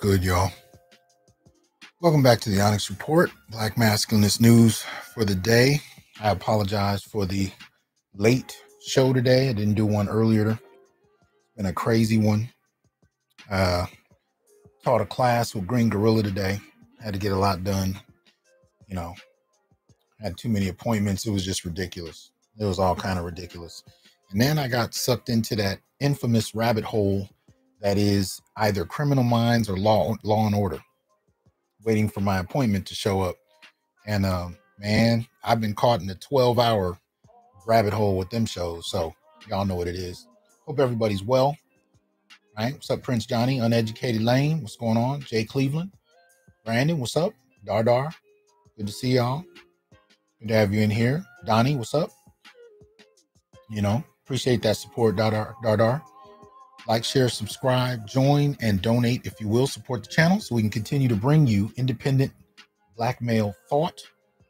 Good, y'all? Welcome back to the Onyx Report, Black Masculinist News for the day. I apologize for the late show today. I didn't do one earlier. It's been a crazy one. Uh, taught a class with Green Gorilla today. Had to get a lot done. You know, had too many appointments. It was just ridiculous. It was all kind of ridiculous. And then I got sucked into that infamous rabbit hole that is either criminal minds or law law and order waiting for my appointment to show up. And um man i've been caught in a 12 hour rabbit hole with them shows so y'all know what it is. Hope everybody's well All right? What's up prince johnny? Uneducated lane what's going on? Jay cleveland? Brandon what's up? Dardar good to see y'all. Good to have you in here. Donnie what's up? You know appreciate that support dardar dardar like, share, subscribe, join, and donate if you will. Support the channel so we can continue to bring you independent black male thought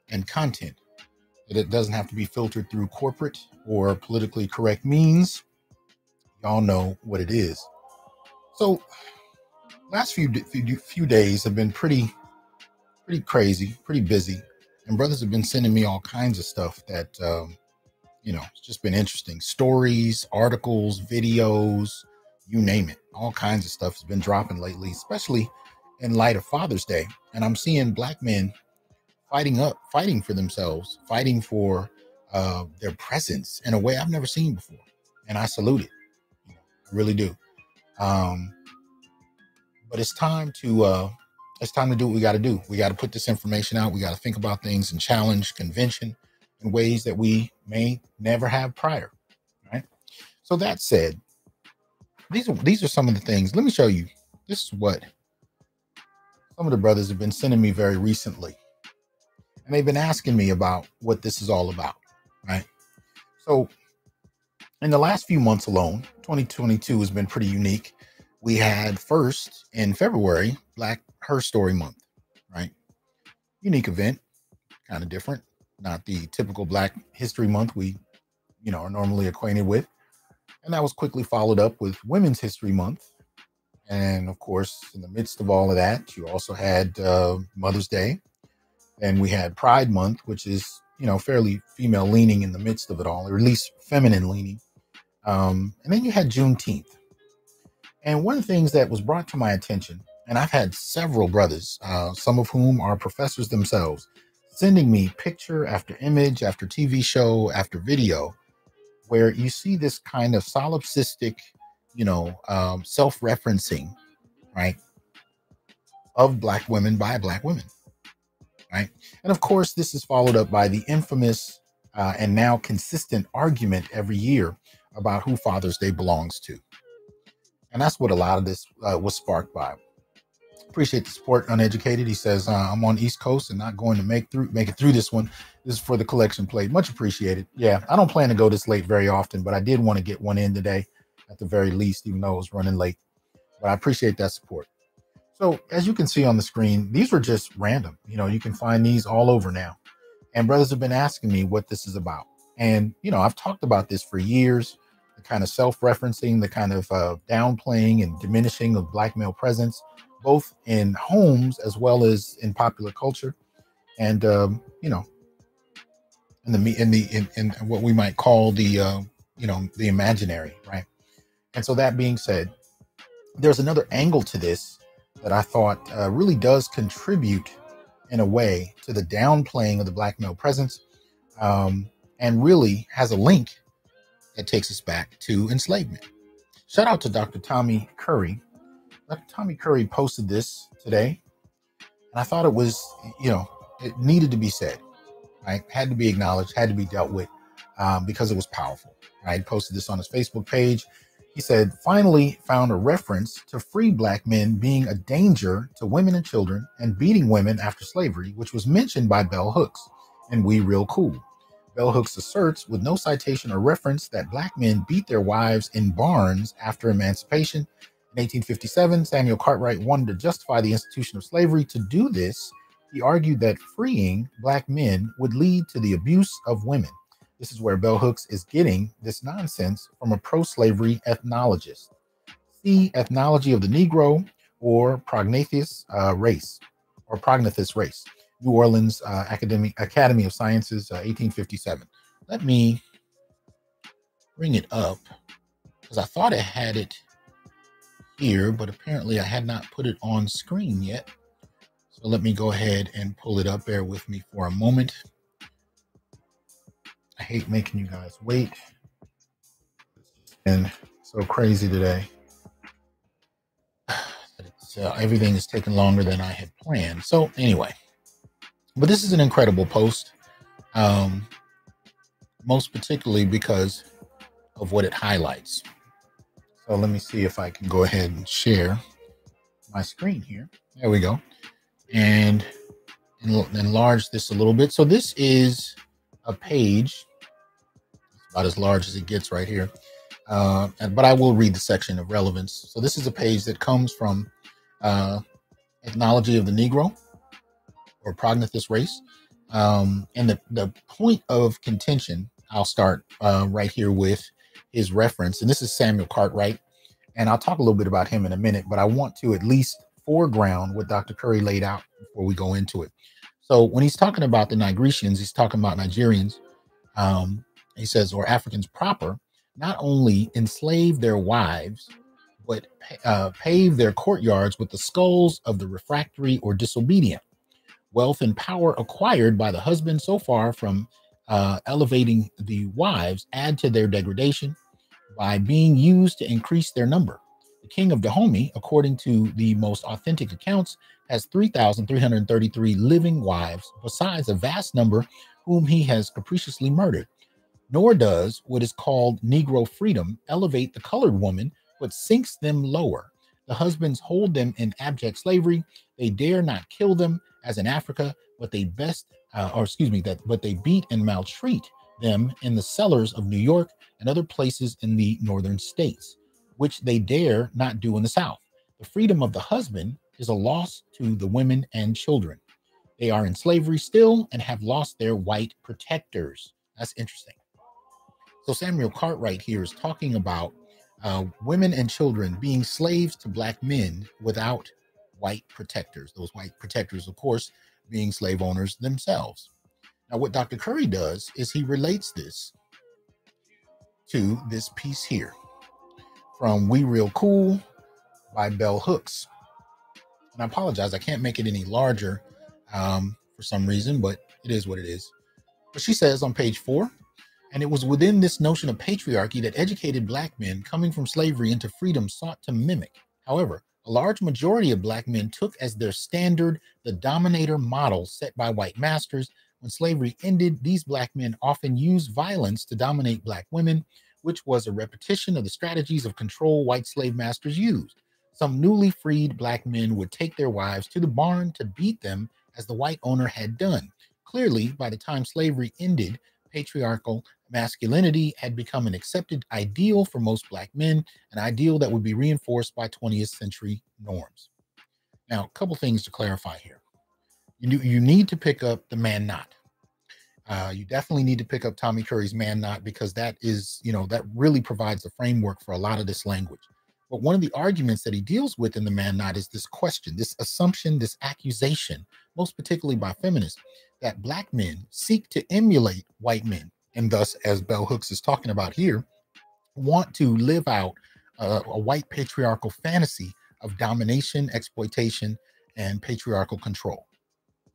and content. That it doesn't have to be filtered through corporate or politically correct means. Y'all know what it is. So, last few few, few days have been pretty pretty crazy, pretty busy, and brothers have been sending me all kinds of stuff that um, you know it's just been interesting stories, articles, videos you name it. All kinds of stuff has been dropping lately, especially in light of Father's Day. And I'm seeing black men fighting up, fighting for themselves, fighting for uh, their presence in a way I've never seen before. And I salute it. I really do. Um, but it's time to uh, it's time to do what we got to do. We got to put this information out. We got to think about things and challenge convention in ways that we may never have prior. Right. So that said, these are these are some of the things. Let me show you. This is what some of the brothers have been sending me very recently. And they've been asking me about what this is all about, right? So in the last few months alone, 2022 has been pretty unique. We had first in February, Black Her Story Month, right? Unique event, kind of different, not the typical Black History Month we, you know, are normally acquainted with. And that was quickly followed up with Women's History Month. And of course, in the midst of all of that, you also had uh, Mother's Day. And we had Pride Month, which is, you know, fairly female leaning in the midst of it all, or at least feminine leaning. Um, and then you had Juneteenth. And one of the things that was brought to my attention, and I've had several brothers, uh, some of whom are professors themselves, sending me picture after image after TV show after video where you see this kind of solipsistic, you know, um, self-referencing, right, of black women by black women, right? And of course, this is followed up by the infamous uh, and now consistent argument every year about who Father's Day belongs to. And that's what a lot of this uh, was sparked by. Appreciate the support, uneducated. He says, uh, I'm on East Coast and not going to make through make it through this one. This is for the collection plate. Much appreciated. Yeah, I don't plan to go this late very often, but I did want to get one in today at the very least, even though it was running late. But I appreciate that support. So as you can see on the screen, these were just random. You know, you can find these all over now. And brothers have been asking me what this is about. And, you know, I've talked about this for years, the kind of self-referencing, the kind of uh, downplaying and diminishing of black male presence both in homes as well as in popular culture, and um, you know, in the in the in, in what we might call the uh, you know the imaginary, right? And so that being said, there's another angle to this that I thought uh, really does contribute in a way to the downplaying of the black male presence, um, and really has a link that takes us back to enslavement. Shout out to Dr. Tommy Curry. Tommy Curry posted this today, and I thought it was, you know, it needed to be said, right? Had to be acknowledged, had to be dealt with, um, because it was powerful. Right? Posted this on his Facebook page. He said, finally found a reference to free black men being a danger to women and children and beating women after slavery, which was mentioned by Bell Hooks and We Real Cool. Bell Hooks asserts, with no citation or reference, that black men beat their wives in barns after emancipation in 1857, Samuel Cartwright wanted to justify the institution of slavery. To do this, he argued that freeing black men would lead to the abuse of women. This is where Bell Hooks is getting this nonsense from a pro slavery ethnologist. See Ethnology of the Negro, or Prognathous uh, race, or Prognathous race. New Orleans uh, Academy Academy of Sciences, 1857. Uh, Let me bring it up because I thought I had it here, but apparently I had not put it on screen yet. So let me go ahead and pull it up. Bear with me for a moment. I hate making you guys wait. And so crazy today. Uh, everything is taking longer than I had planned. So anyway, but this is an incredible post, um, most particularly because of what it highlights. So let me see if I can go ahead and share my screen here. There we go. And enlarge this a little bit. So this is a page, it's about as large as it gets right here. Uh, but I will read the section of relevance. So this is a page that comes from uh, Ethnology of the Negro or Prognathous race. Um, and the, the point of contention, I'll start uh, right here with his reference. And this is Samuel Cartwright. And I'll talk a little bit about him in a minute, but I want to at least foreground what Dr. Curry laid out before we go into it. So when he's talking about the Nigritians, he's talking about Nigerians. Um, he says, or Africans proper, not only enslave their wives, but uh, pave their courtyards with the skulls of the refractory or disobedient. Wealth and power acquired by the husband so far from uh, elevating the wives add to their degradation by being used to increase their number. The king of Dahomey, according to the most authentic accounts, has 3,333 living wives, besides a vast number whom he has capriciously murdered. Nor does what is called Negro freedom elevate the colored woman, but sinks them lower. The husbands hold them in abject slavery. They dare not kill them as in Africa, but they best uh, or excuse me, that but they beat and maltreat them in the cellars of New York and other places in the northern states, which they dare not do in the South. The freedom of the husband is a loss to the women and children. They are in slavery still and have lost their white protectors. That's interesting. So Samuel Cartwright here is talking about uh, women and children being slaves to black men without white protectors. Those white protectors, of course, being slave owners themselves. Now, what Dr. Curry does is he relates this to this piece here from We Real Cool by Bell Hooks. And I apologize, I can't make it any larger um, for some reason, but it is what it is. But she says on page four, and it was within this notion of patriarchy that educated black men coming from slavery into freedom sought to mimic. However, large majority of black men took as their standard the dominator model set by white masters. When slavery ended, these black men often used violence to dominate black women, which was a repetition of the strategies of control white slave masters used. Some newly freed black men would take their wives to the barn to beat them as the white owner had done. Clearly, by the time slavery ended, patriarchal masculinity had become an accepted ideal for most Black men, an ideal that would be reinforced by 20th century norms. Now, a couple things to clarify here. You, you need to pick up the man not. Uh, you definitely need to pick up Tommy Curry's man not because that is, you know, that really provides the framework for a lot of this language. But one of the arguments that he deals with in the man not is this question, this assumption, this accusation, most particularly by feminists, that black men seek to emulate white men and thus, as Bell Hooks is talking about here, want to live out a, a white patriarchal fantasy of domination, exploitation, and patriarchal control.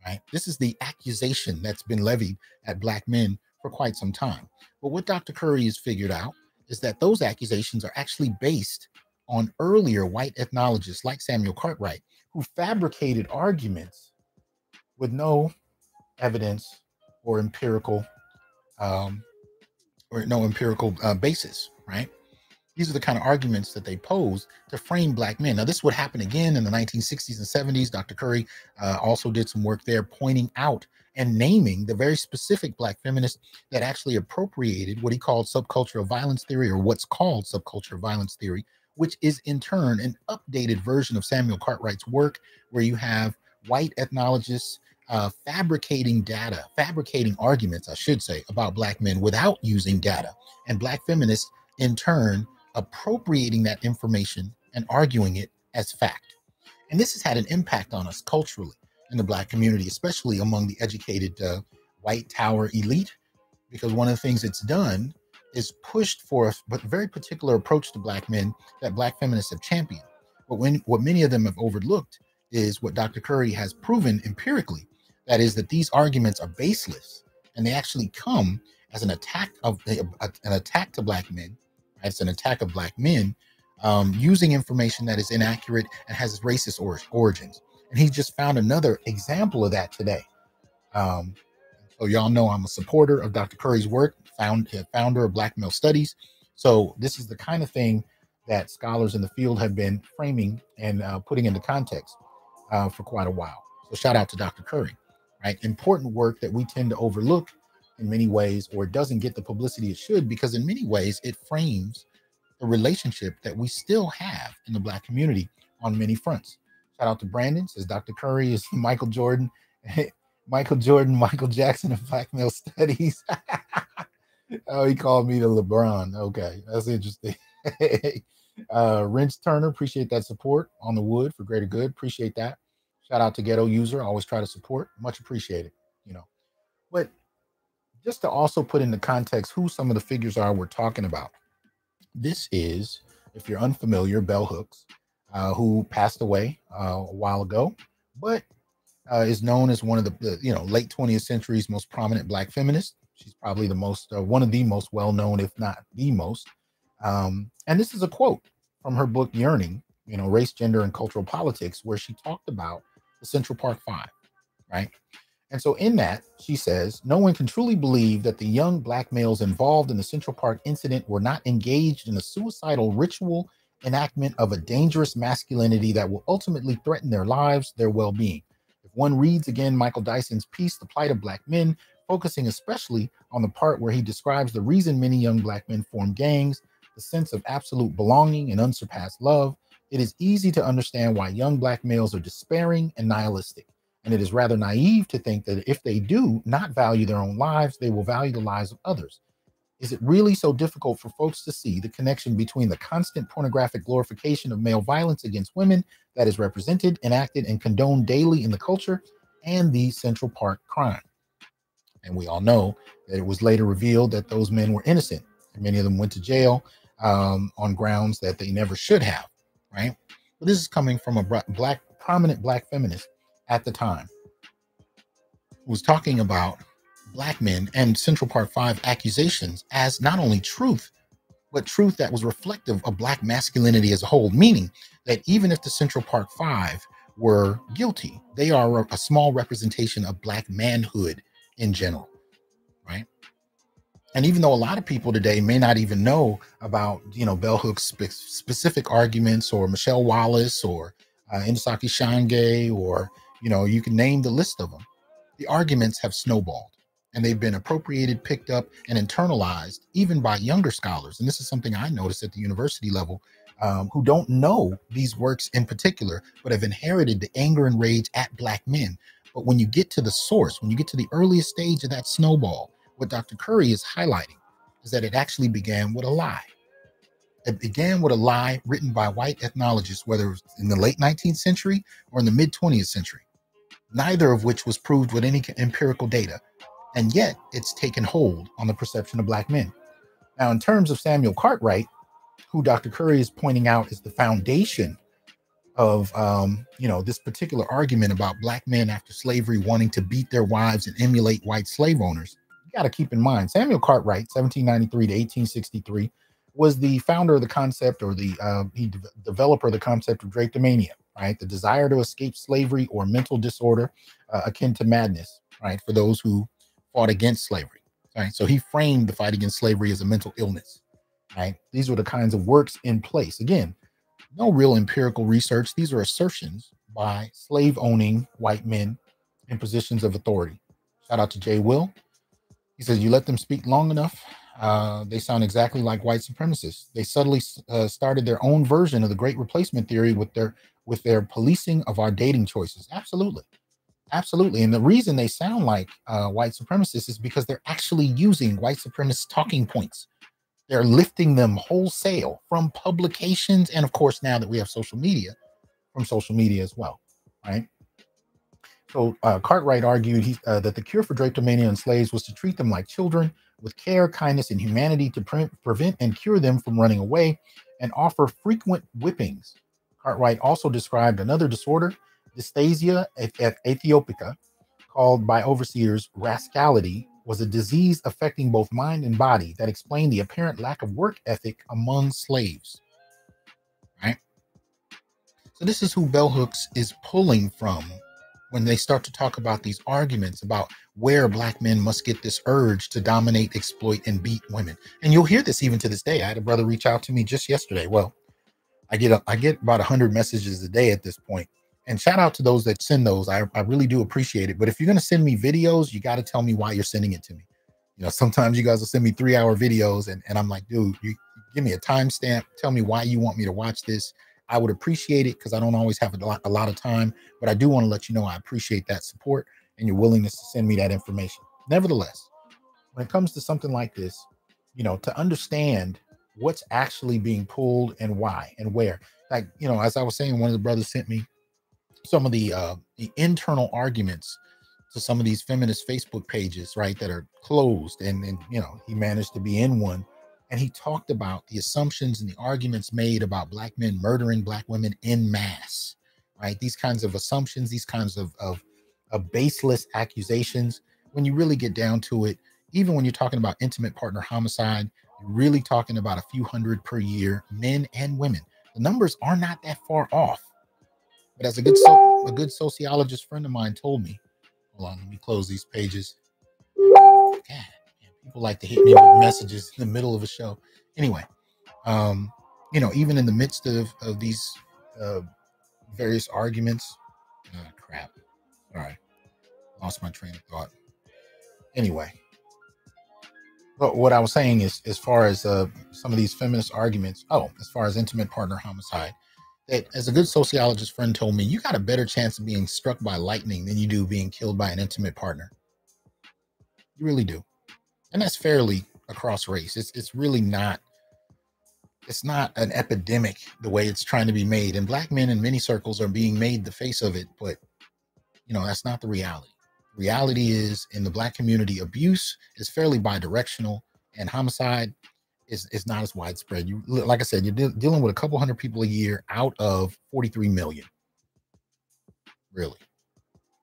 Right? This is the accusation that's been levied at black men for quite some time. But what Dr. Curry has figured out is that those accusations are actually based on earlier white ethnologists like Samuel Cartwright, who fabricated arguments with no evidence or empirical um, or no empirical uh, basis, right? These are the kind of arguments that they pose to frame black men. Now, this would happen again in the 1960s and 70s. Dr. Curry uh, also did some work there pointing out and naming the very specific black feminists that actually appropriated what he called subcultural violence theory, or what's called subcultural violence theory, which is in turn an updated version of Samuel Cartwright's work, where you have white ethnologists uh, fabricating data, fabricating arguments, I should say, about Black men without using data, and Black feminists in turn appropriating that information and arguing it as fact. And this has had an impact on us culturally in the Black community, especially among the educated uh, white tower elite, because one of the things it's done is pushed for a but very particular approach to Black men that Black feminists have championed. But when what many of them have overlooked is what Dr. Curry has proven empirically that is, that these arguments are baseless and they actually come as an attack of a, an attack to Black men. It's an attack of Black men um, using information that is inaccurate and has racist or- origins. And he just found another example of that today. Um, so y'all know I'm a supporter of Dr. Curry's work, found founder of Black Male Studies. So this is the kind of thing that scholars in the field have been framing and uh, putting into context uh, for quite a while. So shout out to Dr. Curry, right? Important work that we tend to overlook in many ways, or doesn't get the publicity it should, because in many ways it frames the relationship that we still have in the Black community on many fronts. Shout out to Brandon, says Dr. Curry is Michael Jordan, Michael Jordan, Michael Jackson of Black Male Studies. oh, he called me the LeBron. Okay, that's interesting. uh, Wrench Turner, appreciate that support on the wood for greater good. Appreciate that. Shout out to Ghetto User, always try to support. Much appreciated. You know, but just to also put into context who some of the figures are we're talking about. This is, if you're unfamiliar, Bell Hooks, uh, who passed away uh, a while ago, but uh, is known as one of the, the, you know late 20th century's most prominent Black feminists. She's probably the most uh, one of the most well known, if not the most. Um, and this is a quote from her book Yearning, you know, race, gender, and cultural politics, where she talked about the Central Park Five, right? And so, in that, she says, no one can truly believe that the young black males involved in the Central Park incident were not engaged in a suicidal ritual enactment of a dangerous masculinity that will ultimately threaten their lives, their well being. If one reads again Michael Dyson's piece, The Plight of Black Men, focusing especially on the part where he describes the reason many young black men form gangs, the sense of absolute belonging and unsurpassed love, it is easy to understand why young black males are despairing and nihilistic. And it is rather naive to think that if they do not value their own lives, they will value the lives of others. Is it really so difficult for folks to see the connection between the constant pornographic glorification of male violence against women that is represented, enacted, and condoned daily in the culture and the Central Park crime? And we all know that it was later revealed that those men were innocent. And many of them went to jail um, on grounds that they never should have, right? But this is coming from a black, prominent black feminist at the time was talking about black men and Central Park 5 accusations as not only truth, but truth that was reflective of black masculinity as a whole, meaning that even if the Central Park 5 were guilty, they are a small representation of black manhood in general, right? And even though a lot of people today may not even know about, you know, Bell Hook's spe- specific arguments or Michelle Wallace or uh, Ntozake Shange or you know, you can name the list of them. The arguments have snowballed and they've been appropriated, picked up, and internalized even by younger scholars. And this is something I noticed at the university level um, who don't know these works in particular, but have inherited the anger and rage at Black men. But when you get to the source, when you get to the earliest stage of that snowball, what Dr. Curry is highlighting is that it actually began with a lie. It began with a lie written by white ethnologists, whether it was in the late 19th century or in the mid 20th century neither of which was proved with any empirical data. And yet it's taken hold on the perception of Black men. Now, in terms of Samuel Cartwright, who Dr. Curry is pointing out is the foundation of um, you know this particular argument about black men after slavery wanting to beat their wives and emulate white slave owners. Got to keep in mind Samuel Cartwright, 1793 to 1863, was the founder of the concept or the uh, he de- developer of the concept of drapetomania right? The desire to escape slavery or mental disorder uh, akin to madness, right? For those who fought against slavery, right? So he framed the fight against slavery as a mental illness, right? These were the kinds of works in place. Again, no real empirical research. These are assertions by slave owning white men in positions of authority. Shout out to Jay Will. He says, You let them speak long enough, uh, they sound exactly like white supremacists. They subtly uh, started their own version of the great replacement theory with their with their policing of our dating choices. Absolutely. Absolutely. And the reason they sound like uh, white supremacists is because they're actually using white supremacist talking points. They're lifting them wholesale from publications. And of course, now that we have social media, from social media as well, right? So uh, Cartwright argued he, uh, that the cure for drapetomania in slaves was to treat them like children with care, kindness, and humanity to pre- prevent and cure them from running away and offer frequent whippings. Cartwright also described another disorder, dysaesthesia aethiopica, called by overseers rascality, was a disease affecting both mind and body that explained the apparent lack of work ethic among slaves. Right? So, this is who Bell Hooks is pulling from when they start to talk about these arguments about where black men must get this urge to dominate, exploit, and beat women. And you'll hear this even to this day. I had a brother reach out to me just yesterday. Well, I get a, I get about 100 messages a day at this point and shout out to those that send those. I, I really do appreciate it. But if you're going to send me videos, you got to tell me why you're sending it to me. You know, sometimes you guys will send me three hour videos and, and I'm like, dude, you give me a timestamp. Tell me why you want me to watch this. I would appreciate it because I don't always have a lot, a lot of time, but I do want to let you know I appreciate that support and your willingness to send me that information. Nevertheless, when it comes to something like this, you know, to understand what's actually being pulled and why and where. Like, you know, as I was saying, one of the brothers sent me some of the uh, the internal arguments to some of these feminist Facebook pages, right, that are closed, and and you know he managed to be in one, and he talked about the assumptions and the arguments made about black men murdering black women in mass, right? These kinds of assumptions, these kinds of of, of baseless accusations. When you really get down to it, even when you're talking about intimate partner homicide, you're really talking about a few hundred per year, men and women. The numbers are not that far off but as a good so, a good sociologist friend of mine told me, hold on, let me close these pages. People like to hit me with messages in the middle of a show. Anyway, um, you know, even in the midst of of these uh, various arguments, oh, crap. All right, lost my train of thought. Anyway, but what I was saying is, as far as uh, some of these feminist arguments, oh, as far as intimate partner homicide, that, as a good sociologist friend told me, you got a better chance of being struck by lightning than you do being killed by an intimate partner. You really do. And that's fairly across race. It's it's really not it's not an epidemic the way it's trying to be made. And black men in many circles are being made the face of it, but you know, that's not the reality. Reality is in the black community, abuse is fairly bidirectional and homicide is, is not as widespread. You like I said, you're de- dealing with a couple hundred people a year out of 43 million. Really.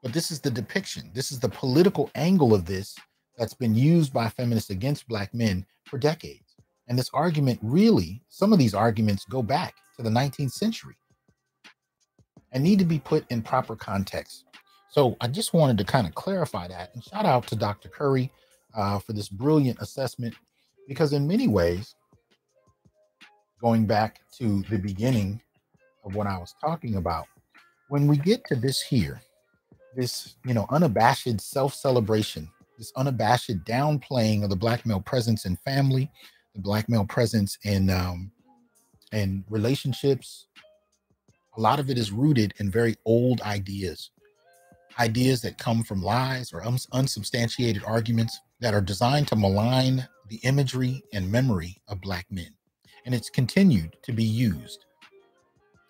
But this is the depiction. This is the political angle of this that's been used by feminists against black men for decades. And this argument really, some of these arguments go back to the 19th century and need to be put in proper context. So I just wanted to kind of clarify that and shout out to Dr. Curry uh, for this brilliant assessment because in many ways, going back to the beginning of what I was talking about, when we get to this here, this you know unabashed self-celebration, this unabashed downplaying of the black male presence in family, the black male presence in um, in relationships, a lot of it is rooted in very old ideas, ideas that come from lies or unsubstantiated arguments that are designed to malign the imagery and memory of Black men. And it's continued to be used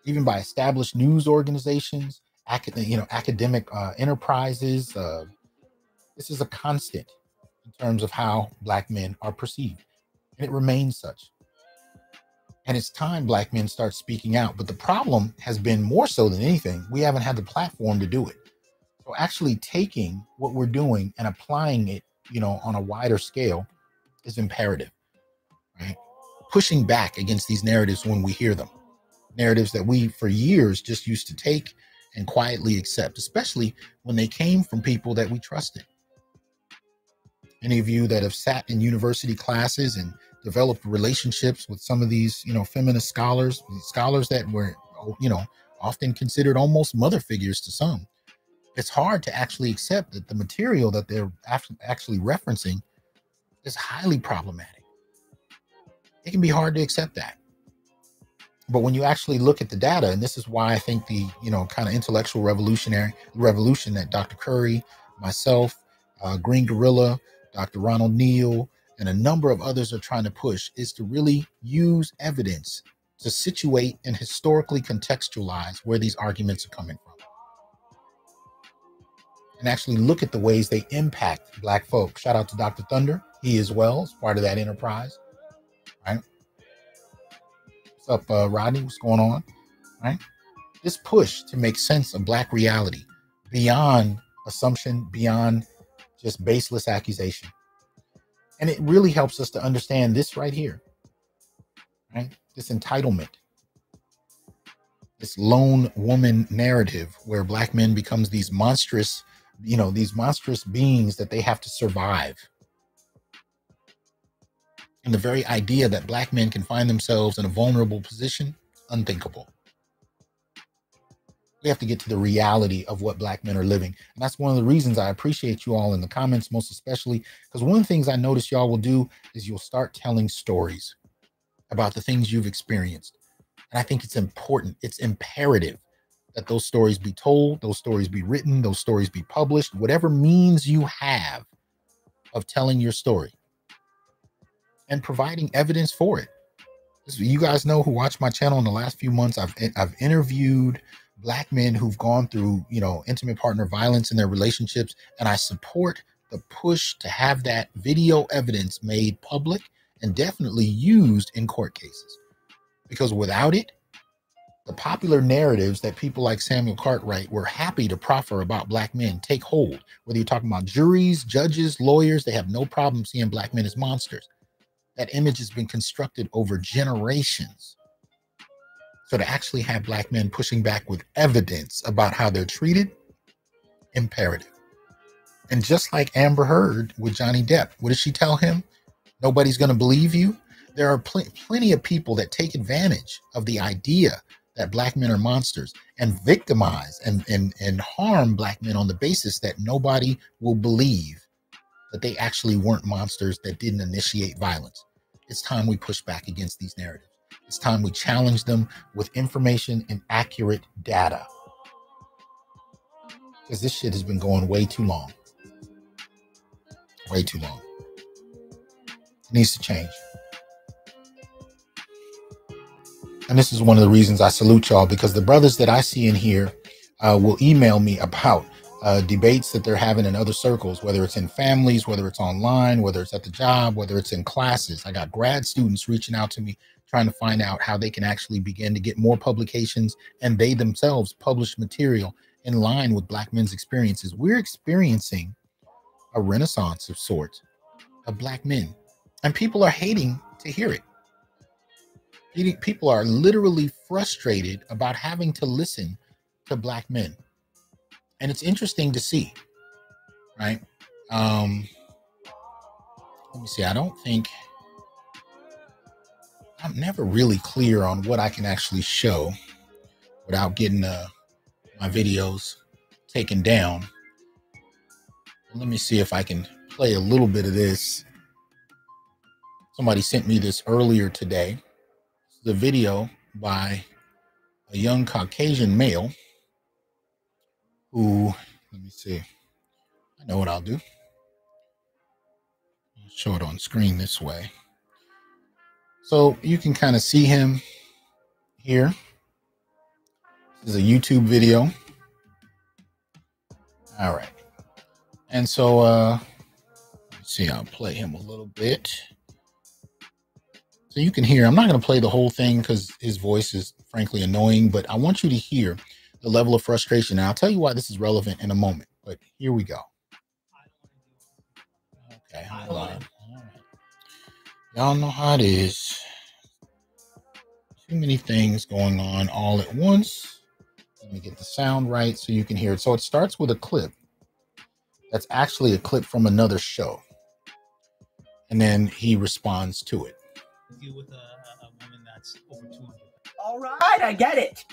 even by established news organizations, acad- you know, academic uh, enterprises. Uh, this is a constant in terms of how Black men are perceived, and it remains such. And it's time Black men start speaking out. But the problem has been more so than anything, we haven't had the platform to do it. So actually taking what we're doing and applying it, you know, on a wider scale is imperative, right? Pushing back against these narratives when we hear them, narratives that we for years just used to take and quietly accept, especially when they came from people that we trusted. Any of you that have sat in university classes and developed relationships with some of these, you know, feminist scholars, scholars that were, you know, often considered almost mother figures to some. It's hard to actually accept that the material that they're actually referencing is highly problematic. It can be hard to accept that. But when you actually look at the data, and this is why I think the you know kind of intellectual revolutionary revolution that Dr. Curry, myself, uh, Green Gorilla, Dr. Ronald Neal, and a number of others are trying to push is to really use evidence to situate and historically contextualize where these arguments are coming from and actually look at the ways they impact black folks. Shout out to Dr. Thunder. He as well is part of that enterprise. Right. What's up, uh, Rodney? What's going on? Right. This push to make sense of black reality beyond assumption, beyond just baseless accusation. And it really helps us to understand this right here. Right? This entitlement. This lone woman narrative where black men becomes these monstrous you know, these monstrous beings that they have to survive. And the very idea that black men can find themselves in a vulnerable position, unthinkable. We have to get to the reality of what black men are living. And that's one of the reasons I appreciate you all in the comments, most especially because one of the things I notice y'all will do is you'll start telling stories about the things you've experienced. And I think it's important, it's imperative that those stories be told, those stories be written, those stories be published, whatever means you have of telling your story and providing evidence for it. You guys know who watched my channel in the last few months. I've I've interviewed black men who've gone through, you know, intimate partner violence in their relationships, and I support the push to have that video evidence made public and definitely used in court cases. Because without it, the popular narratives that people like Samuel Cartwright were happy to proffer about black men take hold. Whether you're talking about juries, judges, lawyers, they have no problem seeing black men as monsters. That image has been constructed over generations. So to actually have black men pushing back with evidence about how they're treated, imperative. And just like Amber Heard with Johnny Depp, what did she tell him? Nobody's going to believe you. There are pl- plenty of people that take advantage of the idea that black men are monsters and victimize and, and, and harm black men on the basis that nobody will believe that they actually weren't monsters that didn't initiate violence. It's time we push back against these narratives. It's time we challenge them with information and accurate data. Because this shit has been going way too long. Way too long. It needs to change. And this is one of the reasons I salute y'all because the brothers that I see in here uh, will email me about uh, debates that they're having in other circles, whether it's in families, whether it's online, whether it's at the job, whether it's in classes. I got grad students reaching out to me trying to find out how they can actually begin to get more publications and they themselves publish material in line with Black men's experiences. We're experiencing a renaissance of sorts of Black men, and people are hating to hear it. People are literally frustrated about having to listen to black men. And it's interesting to see right? Um let me see i don't think i'm never really clear on what i can actually show without getting uh, my videos taken down let me see if i can play a little bit of this somebody sent me this earlier today the video by a young Caucasian male who, let me see, I know what I'll do. I'll show it on screen this way. So you can kind of see him here. This is a YouTube video. All right. And so, uh, let's see, I'll play him a little bit. So you can hear, I'm not going to play the whole thing because his voice is frankly annoying, but I want you to hear the level of frustration. And I'll tell you why this is relevant in a moment, but here we go. Okay, hold on. Y'all know how it is. Too many things going on all at once. Let me get the sound right so you can hear it. So it starts with a clip that's actually a clip from another show. And then he responds to it deal with a, a woman that's over 200. All right, I get it.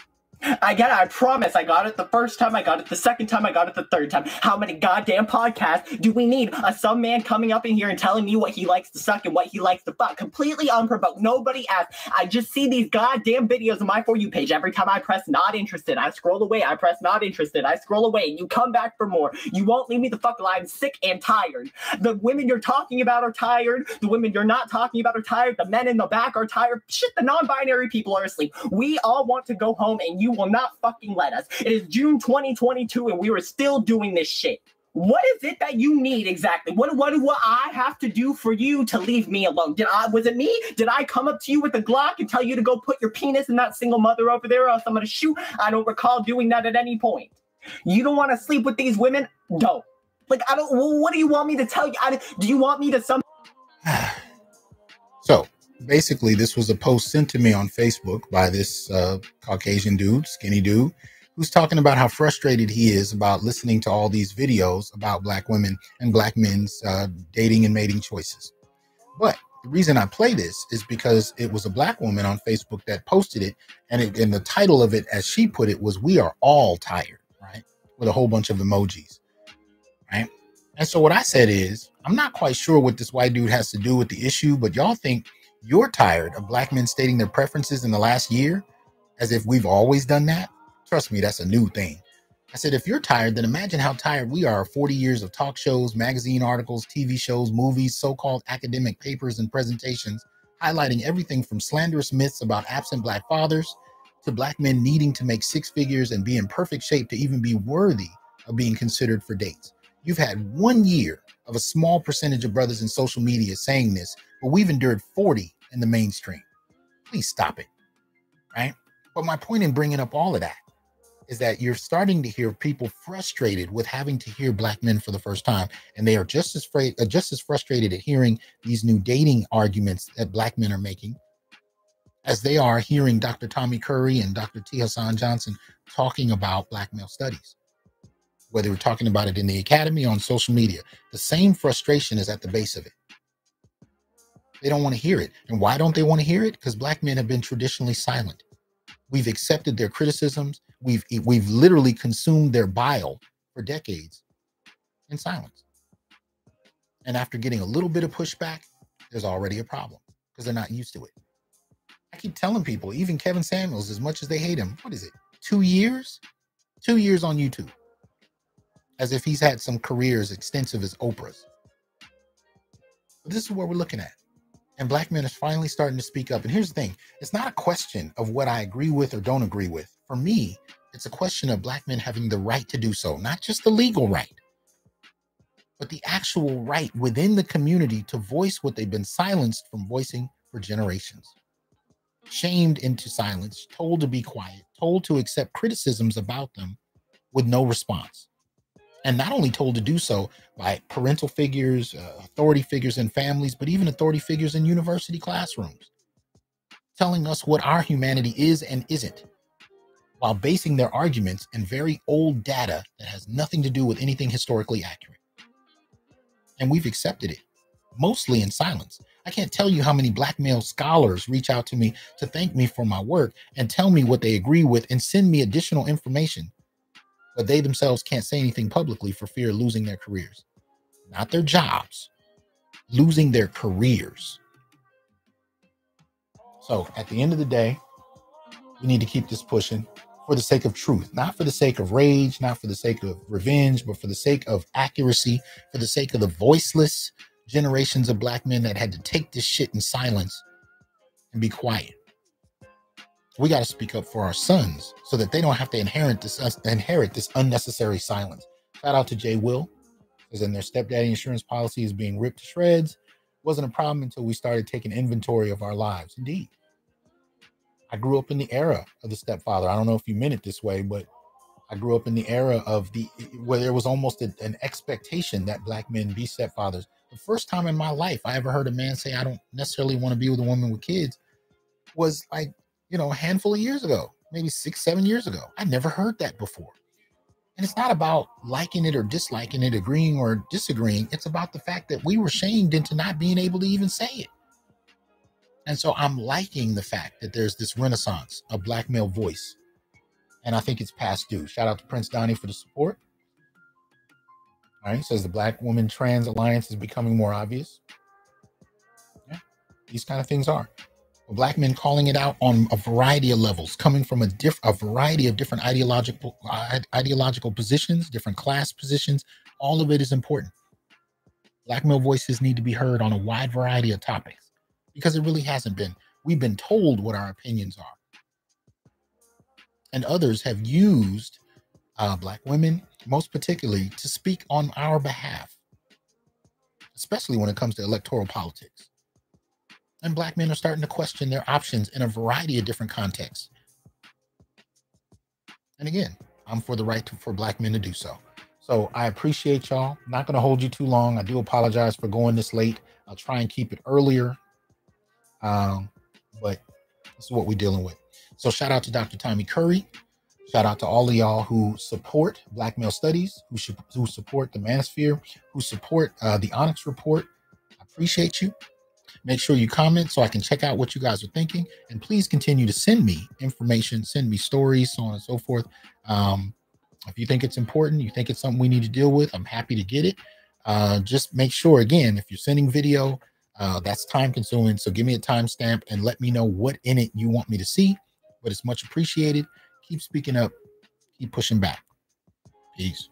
I get it. I promise. I got it the first time. I got it the second time. I got it the third time. How many goddamn podcasts do we need? A some man coming up in here and telling me what he likes to suck and what he likes to fuck, completely unprovoked. Nobody asked. I just see these goddamn videos on my for you page. Every time I press not interested, I scroll away. I press not interested. I scroll away. You come back for more. You won't leave me the fuck alive. I'm sick and tired. The women you're talking about are tired. The women you're not talking about are tired. The men in the back are tired. Shit, the non-binary people are asleep. We all want to go home, and you will not fucking let us. It is June 2022 and we were still doing this shit. What is it that you need exactly? What what do I have to do for you to leave me alone? Did I was it me? Did I come up to you with a Glock and tell you to go put your penis in that single mother over there or else I'm gonna shoot? I don't recall doing that at any point. You don't want to sleep with these women? Don't. Like I don't. What do you want me to tell you? I, do you want me to some? Basically, this was a post sent to me on Facebook by this uh, Caucasian dude, skinny dude, who's talking about how frustrated he is about listening to all these videos about black women and black men's uh, dating and mating choices. But the reason I play this is because it was a black woman on Facebook that posted it, and it, and the title of it, as she put it, was "We are all tired," right, with a whole bunch of emojis, right. And so what I said is, I'm not quite sure what this white dude has to do with the issue, but y'all think you're tired of black men stating their preferences in the last year as if we've always done that. Trust me, that's a new thing. I said, if you're tired, then imagine how tired we are 40 years of talk shows, magazine articles, TV shows, movies, so called academic papers, and presentations highlighting everything from slanderous myths about absent black fathers to black men needing to make six figures and be in perfect shape to even be worthy of being considered for dates. You've had one year of a small percentage of brothers in social media saying this, but we've endured 40 in the mainstream. Please stop it. Right. But my point in bringing up all of that is that you're starting to hear people frustrated with having to hear black men for the first time, and they are just as afraid, uh, just as frustrated at hearing these new dating arguments that black men are making, as they are hearing Dr. Tommy Curry and Dr. T. Hasan Johnson talking about black male studies whether we're talking about it in the academy or on social media. The same frustration is at the base of it. They don't want to hear it. And why don't they want to hear it? Because black men have been traditionally silent. We've accepted their criticisms. We've we've literally consumed their bile for decades in silence. And after getting a little bit of pushback, there's already a problem because they're not used to it. I keep telling people, even Kevin Samuels, as much as they hate him, what is it? Two years? Two years on YouTube as if he's had some career as extensive as Oprah's. But this is what we're looking at. And black men are finally starting to speak up. And here's the thing it's not a question of what I agree with or don't agree with. For me, it's a question of black men having the right to do so, not just the legal right, but the actual right within the community to voice what they've been silenced from voicing for generations. Shamed into silence, told to be quiet, told to accept criticisms about them with no response and not only told to do so by parental figures, uh, authority figures in families, but even authority figures in university classrooms, telling us what our humanity is and isn't, while basing their arguments in very old data that has nothing to do with anything historically accurate. And we've accepted it, mostly in silence. I can't tell you how many black male scholars reach out to me to thank me for my work and tell me what they agree with and send me additional information but they themselves can't say anything publicly for fear of losing their careers. Not their jobs, losing their careers. So at the end of the day, we need to keep this pushing for the sake of truth, not for the sake of rage, not for the sake of revenge, but for the sake of accuracy, for the sake of the voiceless generations of black men that had to take this shit in silence and be quiet we got to speak up for our sons so that they don't have to inherit this uh, inherit this unnecessary silence. Shout out to Jay Will, because in their stepdaddy insurance policy is being ripped to shreds. Wasn't a problem until we started taking inventory of our lives. Indeed, I grew up in the era of the stepfather. I don't know if you meant it this way, but I grew up in the era of the where there was almost a, an expectation that black men be stepfathers. The first time in my life I ever heard a man say, "I don't necessarily want to be with a woman with kids," was like you know, a handful of years ago, maybe six, seven years ago. I never heard that before. And it's not about liking it or disliking it, agreeing or disagreeing. It's about the fact that we were shamed into not being able to even say it. And so I'm liking the fact that there's this renaissance of black male voice and I think it's past due. Shout out to Prince Donnie for the support. All right, says the Black Woman Trans Alliance is becoming more obvious. Yeah, these kind of things are. Black men calling it out on a variety of levels, coming from a diff- a variety of different ideological ideological positions, different class positions. All of it is important. Black male voices need to be heard on a wide variety of topics because it really hasn't been. We've been told what our opinions are, and others have used uh, Black women, most particularly, to speak on our behalf, especially when it comes to electoral politics. And Black men are starting to question their options in a variety of different contexts. And again, I'm for the right to, for Black men to do so. So I appreciate y'all. Not going to hold you too long. I do apologize for going this late. I'll try and keep it earlier. Um, but this is what we're dealing with. So shout out to Dr. Tommy Curry. Shout out to all of y'all who support Black Male Studies, who should, who support the Manosphere, who support uh, the Onyx Report. I appreciate you. Make sure you comment so I can check out what you guys are thinking, and please continue to send me information, send me stories, so on and so forth. Um, if you think it's important, you think it's something we need to deal with, I'm happy to get it. Uh, just make sure, again, if you're sending video, uh, that's time consuming. So give me a timestamp and let me know what in it you want me to see. But it's much appreciated. Keep speaking up, keep pushing back. Peace.